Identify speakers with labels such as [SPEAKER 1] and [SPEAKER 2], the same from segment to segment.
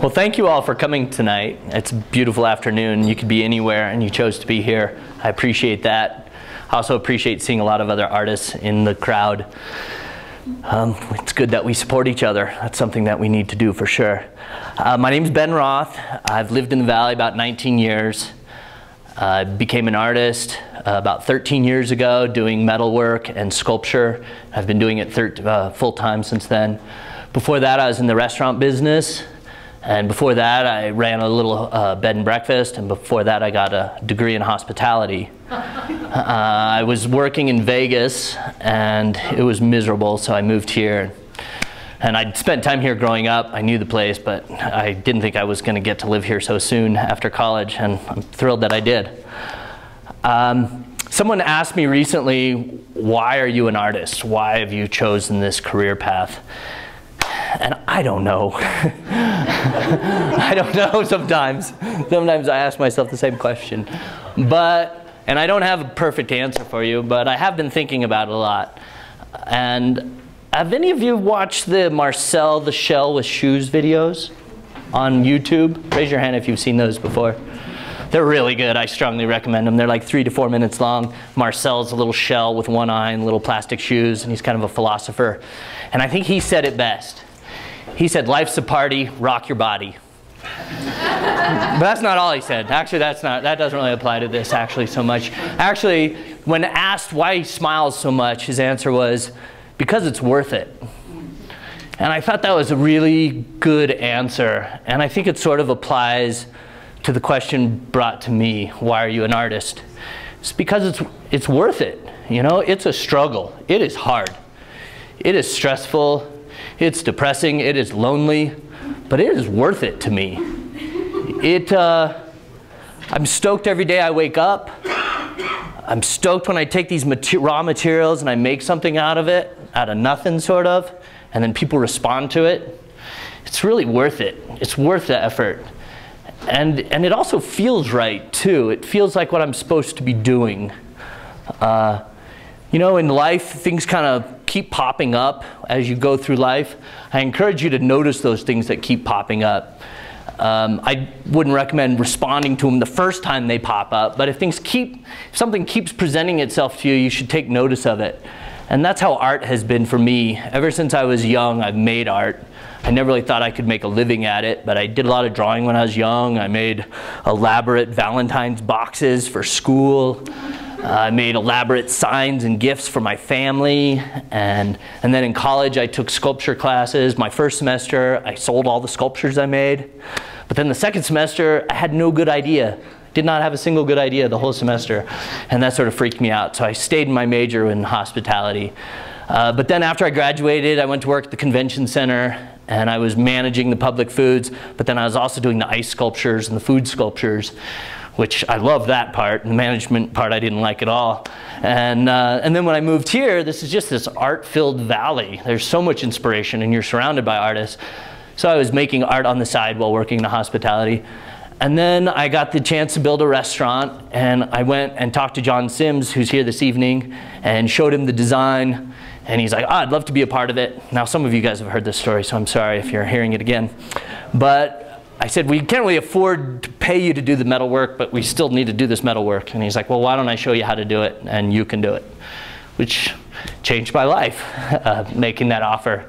[SPEAKER 1] Well, thank you all for coming tonight. It's a beautiful afternoon. You could be anywhere and you chose to be here. I appreciate that. I also appreciate seeing a lot of other artists in the crowd. Um, it's good that we support each other. That's something that we need to do for sure. Uh, my name is Ben Roth. I've lived in the Valley about 19 years. I uh, became an artist uh, about 13 years ago doing metal work and sculpture. I've been doing it uh, full time since then. Before that, I was in the restaurant business. And before that, I ran a little uh, bed and breakfast. And before that, I got a degree in hospitality. Uh, I was working in Vegas, and it was miserable, so I moved here. And I'd spent time here growing up. I knew the place, but I didn't think I was going to get to live here so soon after college, and I'm thrilled that I did. Um, someone asked me recently, why are you an artist? Why have you chosen this career path? And I don't know. I don't know sometimes. Sometimes I ask myself the same question. But, and I don't have a perfect answer for you, but I have been thinking about it a lot. And have any of you watched the Marcel the Shell with Shoes videos on YouTube? Raise your hand if you've seen those before. They're really good. I strongly recommend them. They're like three to four minutes long. Marcel's a little shell with one eye and little plastic shoes, and he's kind of a philosopher. And I think he said it best. He said, Life's a party, rock your body. but that's not all he said. Actually, that's not, that doesn't really apply to this actually so much. Actually, when asked why he smiles so much, his answer was, because it's worth it. And I thought that was a really good answer. And I think it sort of applies to the question brought to me, why are you an artist? It's because it's, it's worth it. You know, it's a struggle. It is hard. It is stressful. It's depressing. It is lonely. But it is worth it to me. It, uh, I'm stoked every day I wake up. I'm stoked when I take these mater raw materials and I make something out of it, out of nothing sort of, and then people respond to it. It's really worth it. It's worth the effort. And, and it also feels right too. It feels like what I'm supposed to be doing. Uh, you know, in life, things kind of keep popping up as you go through life. I encourage you to notice those things that keep popping up. Um, I wouldn't recommend responding to them the first time they pop up, but if things keep, if something keeps presenting itself to you, you should take notice of it. And that's how art has been for me. Ever since I was young, I've made art. I never really thought I could make a living at it, but I did a lot of drawing when I was young. I made elaborate Valentine's boxes for school. I made elaborate signs and gifts for my family. And, and then in college, I took sculpture classes. My first semester, I sold all the sculptures I made. But then the second semester, I had no good idea. Did not have a single good idea the whole semester. And that sort of freaked me out. So I stayed in my major in hospitality. Uh, but then after I graduated, I went to work at the convention center and I was managing the public foods, but then I was also doing the ice sculptures and the food sculptures which I love that part. The management part I didn't like at all. And, uh, and then when I moved here, this is just this art-filled valley. There's so much inspiration and you're surrounded by artists. So I was making art on the side while working in the hospitality. And then I got the chance to build a restaurant and I went and talked to John Sims, who's here this evening, and showed him the design. And he's like, oh, I'd love to be a part of it. Now, some of you guys have heard this story, so I'm sorry if you're hearing it again. But I said, we can't really afford to pay you to do the metal work, but we still need to do this metal work. And he's like, well, why don't I show you how to do it and you can do it? Which changed my life, uh, making that offer.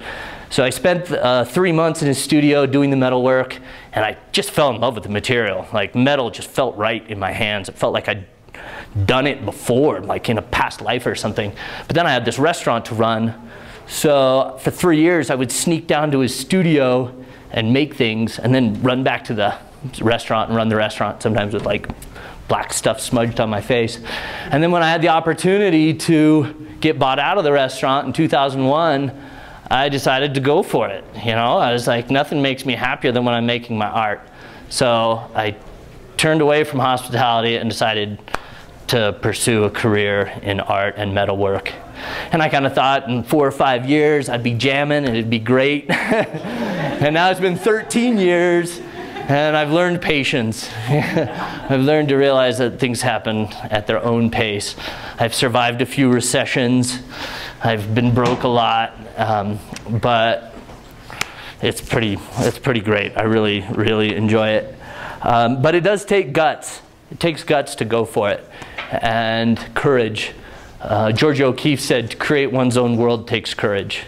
[SPEAKER 1] So I spent uh, three months in his studio doing the metal work and I just fell in love with the material. Like metal just felt right in my hands. It felt like I'd done it before, like in a past life or something. But then I had this restaurant to run. So for three years, I would sneak down to his studio and make things and then run back to the restaurant and run the restaurant sometimes with like black stuff smudged on my face. And then when I had the opportunity to get bought out of the restaurant in 2001, I decided to go for it. You know, I was like, nothing makes me happier than when I'm making my art. So I turned away from hospitality and decided to pursue a career in art and metalwork. And I kind of thought in four or five years I'd be jamming and it'd be great. and now it's been 13 years and I've learned patience. I've learned to realize that things happen at their own pace. I've survived a few recessions. I've been broke a lot. Um, but it's pretty, it's pretty great. I really, really enjoy it. Um, but it does take guts. It takes guts to go for it and courage. Uh, Georgia O'Keeffe said, to create one's own world takes courage.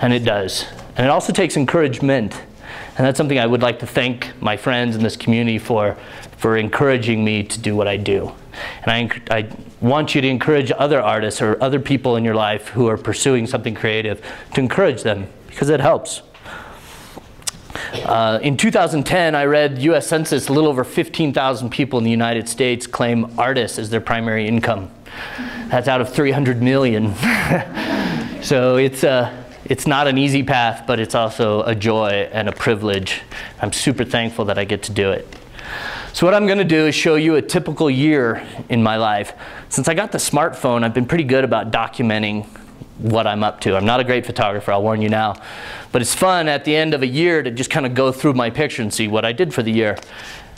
[SPEAKER 1] And it does. And it also takes encouragement. And that's something I would like to thank my friends in this community for, for encouraging me to do what I do. And I, I want you to encourage other artists or other people in your life who are pursuing something creative to encourage them because it helps. Uh, in 2010, I read US Census, a little over 15,000 people in the United States claim artists as their primary income. That's out of 300 million. so it's, uh, it's not an easy path, but it's also a joy and a privilege. I'm super thankful that I get to do it. So what I'm going to do is show you a typical year in my life. Since I got the smartphone, I've been pretty good about documenting what I'm up to. I'm not a great photographer, I'll warn you now. But it's fun at the end of a year to just kind of go through my picture and see what I did for the year.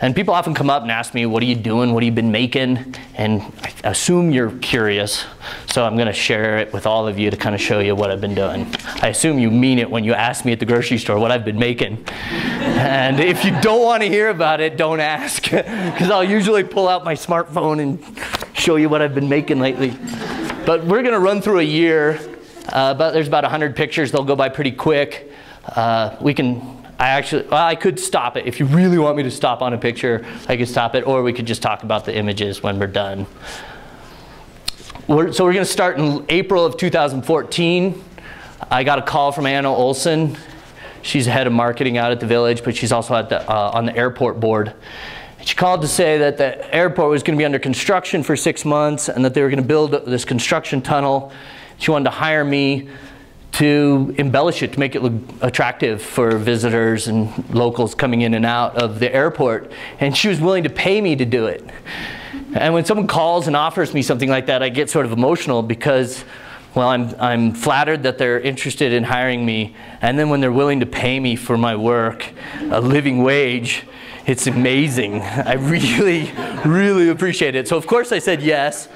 [SPEAKER 1] And people often come up and ask me, what are you doing? What have you been making? And I assume you're curious. So I'm going to share it with all of you to kind of show you what I've been doing. I assume you mean it when you ask me at the grocery store what I've been making. and if you don't want to hear about it, don't ask. Because I'll usually pull out my smartphone and show you what I've been making lately. But we're going to run through a year. Uh, but there's about 100 pictures. They'll go by pretty quick. Uh, we can I actually, well, I could stop it. If you really want me to stop on a picture, I could stop it, or we could just talk about the images when we're done. We're, so we're going to start in April of 2014. I got a call from Anna Olson. She's head of marketing out at the village, but she's also the, uh, on the airport board. She called to say that the airport was going to be under construction for six months and that they were going to build this construction tunnel. She wanted to hire me to embellish it, to make it look attractive for visitors and locals coming in and out of the airport. And she was willing to pay me to do it. And when someone calls and offers me something like that, I get sort of emotional because, well, I'm, I'm flattered that they're interested in hiring me. And then when they're willing to pay me for my work, a living wage, it's amazing. I really, really appreciate it. So of course I said yes.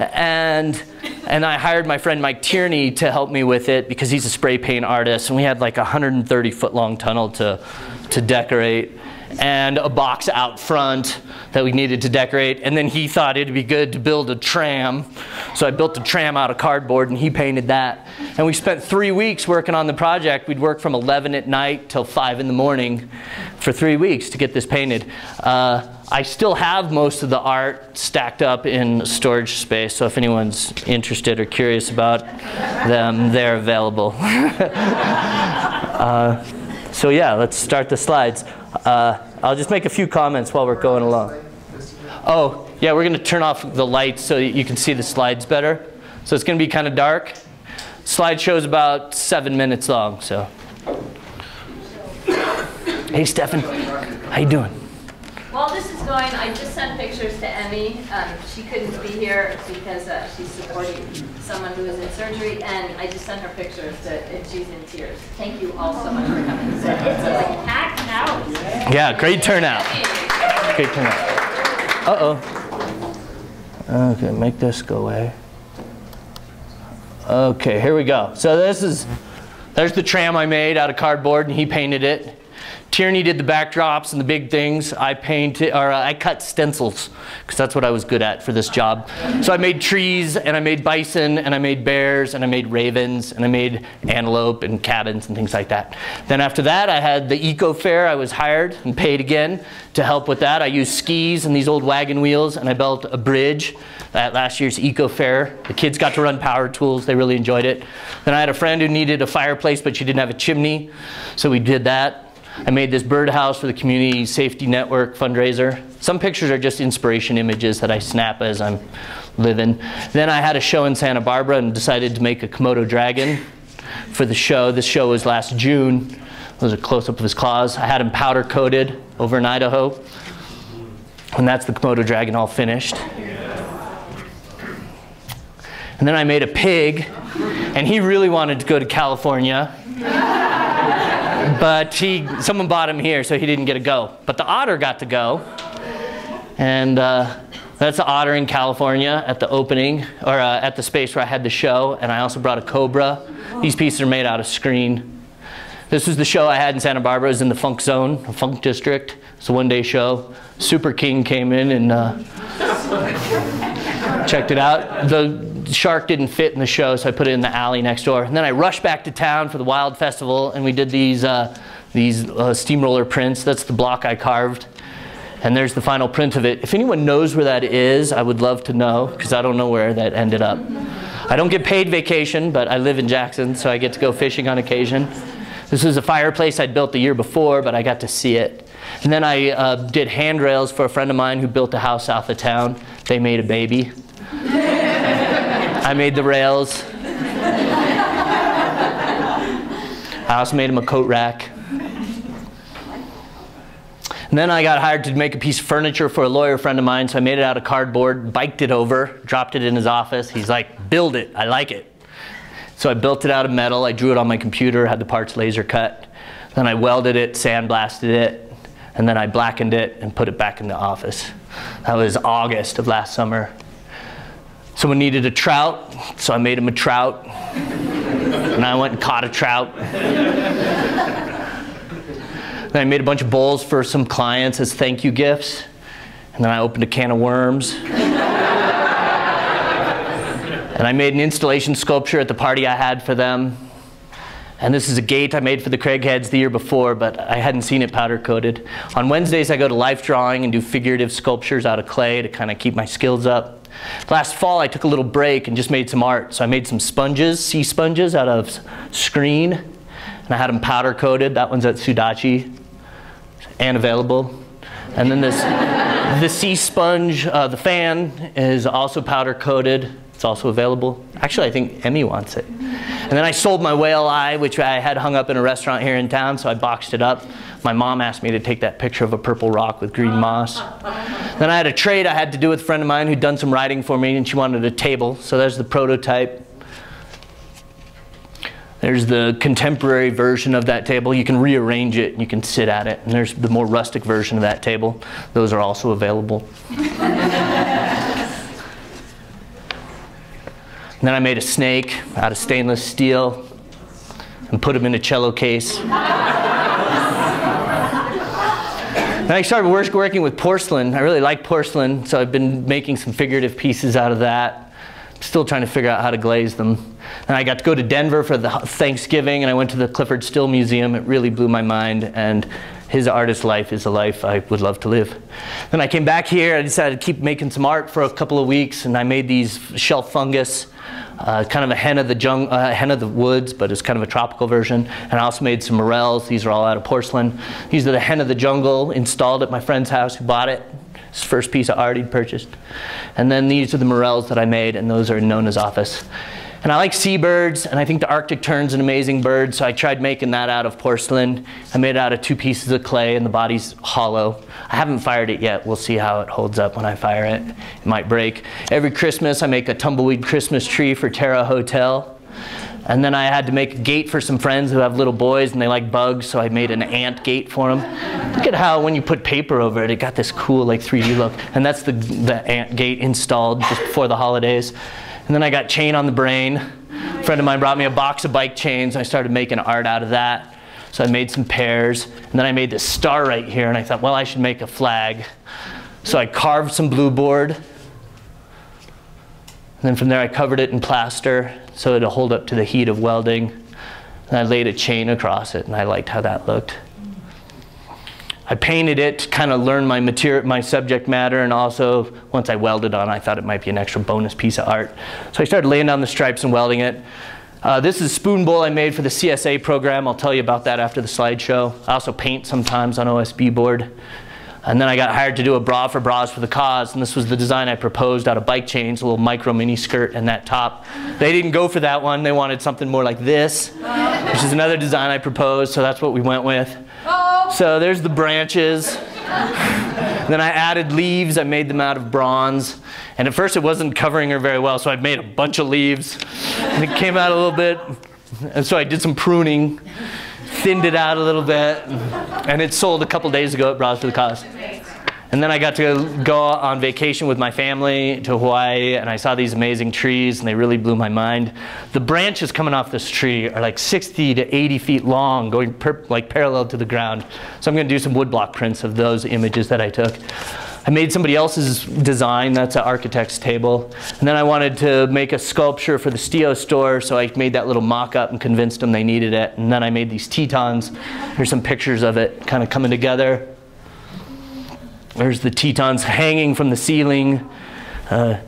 [SPEAKER 1] And and I hired my friend Mike Tierney to help me with it because he's a spray paint artist. And we had like a 130 foot long tunnel to, to decorate and a box out front that we needed to decorate. And then he thought it'd be good to build a tram. So I built a tram out of cardboard and he painted that. And we spent three weeks working on the project. We'd work from 11 at night till 5 in the morning for three weeks to get this painted. Uh, I still have most of the art stacked up in storage space, so if anyone's interested or curious about them, they're available. uh, so yeah, let's start the slides. Uh, I'll just make a few comments while we're going along. Oh, yeah, we're going to turn off the lights so you can see the slides better. So it's going to be kind of dark. Slide show's about seven minutes long, so. Hey, Stefan, how you doing?
[SPEAKER 2] While this is going, I just sent pictures to Emmy. Um, she couldn't be here because uh, she's supporting someone who is in surgery, and I just sent her pictures, to, and she's in tears. Thank you all so much for coming. So it's like packed house.
[SPEAKER 1] Yeah, great turnout. Great turnout. Uh-oh. Okay, make this go away. Okay, here we go. So this is, there's the tram I made out of cardboard, and he painted it. Tierney did the backdrops and the big things. I painted, or uh, I cut stencils because that's what I was good at for this job. So I made trees and I made bison and I made bears and I made ravens and I made antelope and cabins and things like that. Then after that, I had the eco fair. I was hired and paid again to help with that. I used skis and these old wagon wheels and I built a bridge at last year's eco fair. The kids got to run power tools. They really enjoyed it. Then I had a friend who needed a fireplace, but she didn't have a chimney. So we did that. I made this birdhouse for the Community Safety Network fundraiser. Some pictures are just inspiration images that I snap as I'm living. Then I had a show in Santa Barbara and decided to make a Komodo dragon for the show. This show was last June. There's a close-up of his claws. I had him powder coated over in Idaho. And that's the Komodo dragon all finished. And then I made a pig, and he really wanted to go to California but he, someone bought him here, so he didn't get to go. But the otter got to go. And uh, that's the otter in California at the opening, or uh, at the space where I had the show. And I also brought a cobra. These pieces are made out of screen. This was the show I had in Santa Barbara. It was in the Funk Zone, the Funk District. It's a one-day show. Super King came in and uh, checked it out. The shark didn't fit in the show, so I put it in the alley next door. And then I rushed back to town for the Wild Festival, and we did these uh, these uh, steamroller prints. That's the block I carved. And there's the final print of it. If anyone knows where that is, I would love to know, because I don't know where that ended up. I don't get paid vacation, but I live in Jackson, so I get to go fishing on occasion. This is a fireplace I'd built the year before, but I got to see it. And then I uh, did handrails for a friend of mine who built a house south of town. They made a baby. I made the rails. I also made him a coat rack. And then I got hired to make a piece of furniture for a lawyer friend of mine, so I made it out of cardboard, biked it over, dropped it in his office. He's like, build it, I like it. So I built it out of metal, I drew it on my computer, had the parts laser cut. Then I welded it, sandblasted it, and then I blackened it and put it back in the office. That was August of last summer. Someone needed a trout, so I made him a trout. and I went and caught a trout. then I made a bunch of bowls for some clients as thank you gifts. And then I opened a can of worms. and I made an installation sculpture at the party I had for them. And this is a gate I made for the Craigheads the year before, but I hadn't seen it powder coated. On Wednesdays, I go to life drawing and do figurative sculptures out of clay to kind of keep my skills up. Last fall, I took a little break and just made some art. So I made some sponges, sea sponges out of screen, and I had them powder coated. That one's at Sudachi and available. And then this, the sea sponge, uh, the fan is also powder coated. It's also available. Actually, I think Emmy wants it. And then I sold my whale eye, which I had hung up in a restaurant here in town, so I boxed it up. My mom asked me to take that picture of a purple rock with green moss. Then I had a trade I had to do with a friend of mine who'd done some writing for me, and she wanted a table. So there's the prototype. There's the contemporary version of that table. You can rearrange it and you can sit at it. And there's the more rustic version of that table. Those are also available. And then I made a snake out of stainless steel and put him in a cello case. Then I started working with porcelain. I really like porcelain, so I've been making some figurative pieces out of that. Still trying to figure out how to glaze them. And I got to go to Denver for the Thanksgiving, and I went to the Clyfford Still Museum. It really blew my mind, and his artist life is a life I would love to live. Then I came back here. I decided to keep making some art for a couple of weeks, and I made these shelf fungus uh, kind of a hen of the jung- uh, hen of the woods, but it's kind of a tropical version. And I also made some morels. These are all out of porcelain. These are the hen of the jungle installed at my friend's house who bought it. The first piece of art he'd purchased. And then these are the morels that I made, and those are in Nona's office. And I like seabirds, and I think the Arctic tern's an amazing bird, so I tried making that out of porcelain. I made it out of two pieces of clay, and the body's hollow. I haven't fired it yet. We'll see how it holds up when I fire it. It might break. Every Christmas, I make a tumbleweed Christmas tree for Terra Hotel. And then I had to make a gate for some friends who have little boys and they like bugs, so I made an ant gate for them. Look at how when you put paper over it, it got this cool like 3D look. And that's the, the ant gate installed just before the holidays. And then I got chain on the brain. A friend of mine brought me a box of bike chains. and I started making art out of that. So I made some pairs. And then I made this star right here. And I thought, well, I should make a flag. So I carved some blue board. And then from there, I covered it in plaster so it'll hold up to the heat of welding. And I laid a chain across it, and I liked how that looked. I painted it to kind of learn my material, my subject matter, and also once I welded on, I thought it might be an extra bonus piece of art. So I started laying down the stripes and welding it. Uh, this is a spoon bowl I made for the CSA program. I'll tell you about that after the slideshow. I also paint sometimes on OSB board. And then I got hired to do a bra for Bras for the Cause, and this was the design I proposed out of bike chains, a little micro mini skirt and that top. They didn't go for that one. They wanted something more like this, which is another design I proposed, so that's what we went with. So there's the branches. then I added leaves. I made them out of bronze. And at first it wasn't covering her very well, so I made a bunch of leaves. And it came out a little bit. And so I did some pruning, thinned it out a little bit. And it sold a couple days ago at Bras for the Cause. And then I got to go on vacation with my family to Hawaii, and I saw these amazing trees, and they really blew my mind. The branches coming off this tree are like 60 to 80 feet long, going like parallel to the ground. So I'm going to do some woodblock prints of those images that I took. I made somebody else's design, that's an architect's table. And then I wanted to make a sculpture for the Stio store, so I made that little mock-up and convinced them they needed it. And then I made these Tetons. Here's some pictures of it kind of coming together. There's the Tetons hanging from the ceiling. Uh,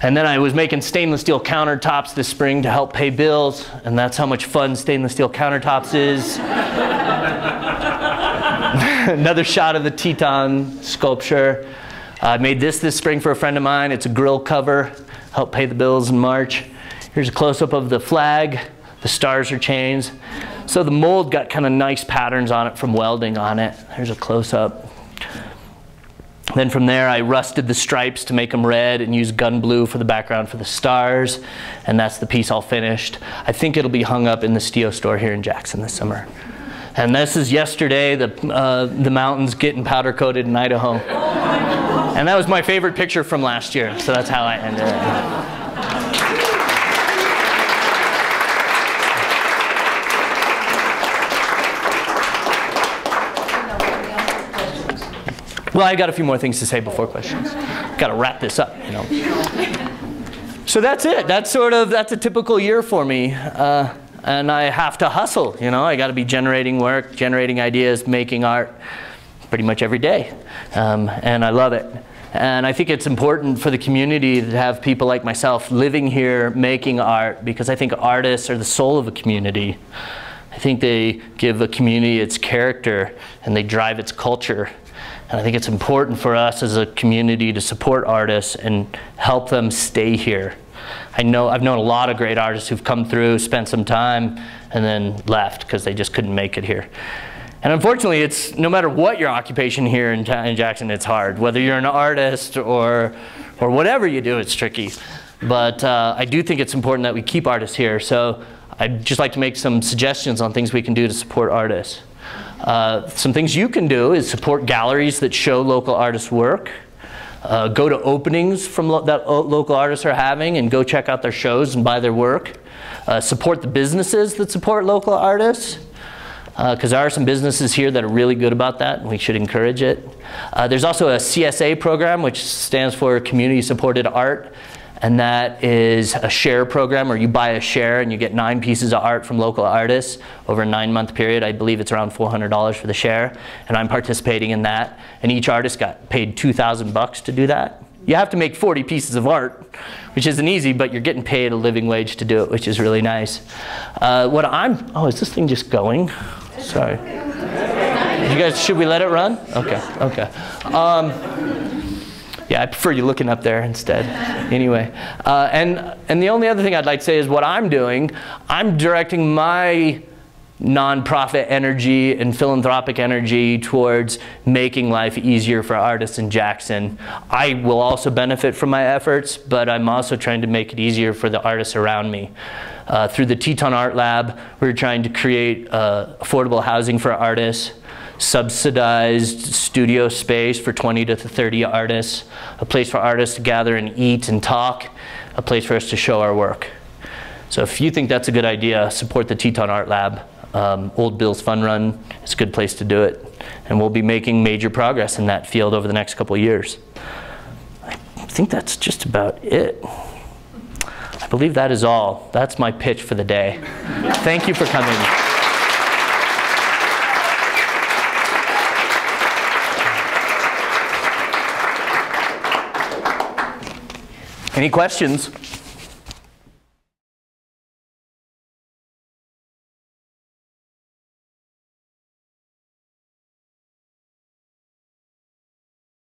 [SPEAKER 1] and then I was making stainless steel countertops this spring to help pay bills, and that's how much fun stainless steel countertops is. Another shot of the Teton sculpture. I made this this spring for a friend of mine. It's a grill cover, helped pay the bills in March. Here's a close-up of the flag. The stars are chains. So the mold got kind of nice patterns on it from welding on it. Here's a close-up. Then from there, I rusted the stripes to make them red and used gun blue for the background for the stars. And that's the piece all finished. I think it'll be hung up in the Stio store here in Jackson this summer. And this is yesterday, the, uh, the mountains getting powder coated in Idaho. And that was my favorite picture from last year, so that's how I ended it. Well, I got a few more things to say before questions. Got to wrap this up, you know. So that's it. That's sort of that's a typical year for me, uh, and I have to hustle. You know, I got to be generating work, generating ideas, making art, pretty much every day, um, and I love it. And I think it's important for the community to have people like myself living here, making art, because I think artists are the soul of a community. I think they give a community its character and they drive its culture. And I think it's important for us as a community to support artists and help them stay here. I know I've known a lot of great artists who've come through, spent some time, and then left because they just couldn't make it here. And unfortunately, it's no matter what your occupation here in, in Jackson, it's hard. Whether you're an artist or, or whatever you do, it's tricky. But uh, I do think it's important that we keep artists here. So I'd just like to make some suggestions on things we can do to support artists. Uh, some things you can do is support galleries that show local artists' work. Uh, go to openings from lo that local artists are having and go check out their shows and buy their work. Uh, support the businesses that support local artists because uh, there are some businesses here that are really good about that and we should encourage it. Uh, there's also a CSA program which stands for Community Supported Art and that is a share program where you buy a share and you get nine pieces of art from local artists over a nine month period. I believe it's around $400 for the share, and I'm participating in that. And each artist got paid 2,000 bucks to do that. You have to make 40 pieces of art, which isn't easy, but you're getting paid a living wage to do it, which is really nice. Uh, what I'm, oh, is this thing just going? Sorry. You guys, should we let it run? Okay, okay. Um, yeah, I prefer you looking up there instead. Anyway, uh, and, and the only other thing I'd like to say is what I'm doing, I'm directing my nonprofit energy and philanthropic energy towards making life easier for artists in Jackson. I will also benefit from my efforts, but I'm also trying to make it easier for the artists around me. Uh, through the Teton Art Lab, we're trying to create uh, affordable housing for artists subsidized studio space for 20 to 30 artists, a place for artists to gather and eat and talk, a place for us to show our work. So if you think that's a good idea, support the Teton Art Lab. Um, Old Bill's Fun Run is a good place to do it. And we'll be making major progress in that field over the next couple years. I think that's just about it. I believe that is all. That's my pitch for the day. Thank you for coming. Any questions?